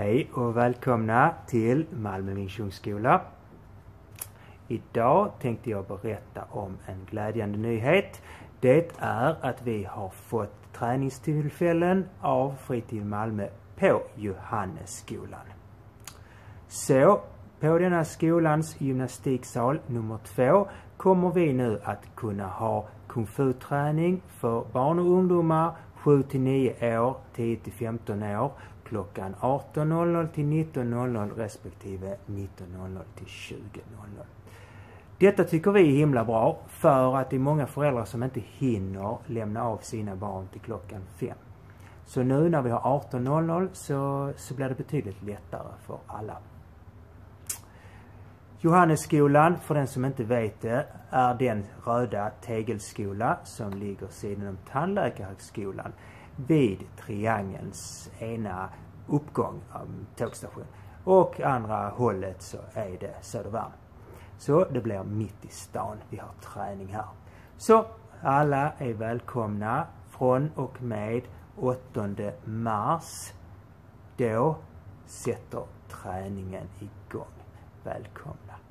Hej och välkomna till Malmö Missionsskola. Idag tänkte jag berätta om en glädjande nyhet. Det är att vi har fått träningstillfällen av Fritid Malmö på Johannesskolan. Så, på denna skolans gymnastiksal nummer två kommer vi nu att kunna ha kung fu-träning för barn och ungdomar 7 till 9 år, 10 till 15 år klockan 18.00 till 19.00 respektive 19.00 till 20.00. Detta tycker vi är himla bra för att det är många föräldrar som inte hinner lämna av sina barn till klockan 5. Så nu när vi har 18.00 så, så blir det betydligt lättare för alla. Johannesskolan, för den som inte vet det, är den röda tegelskola som ligger sidan om Tandläkarhögskolan vid triangelns ena uppgång av tågstation. Och andra hållet så är det Södervärn. Så det blir mitt i stan. Vi har träning här. Så alla är välkomna från och med 8 mars. Då sätter träningen igång. Välkomna!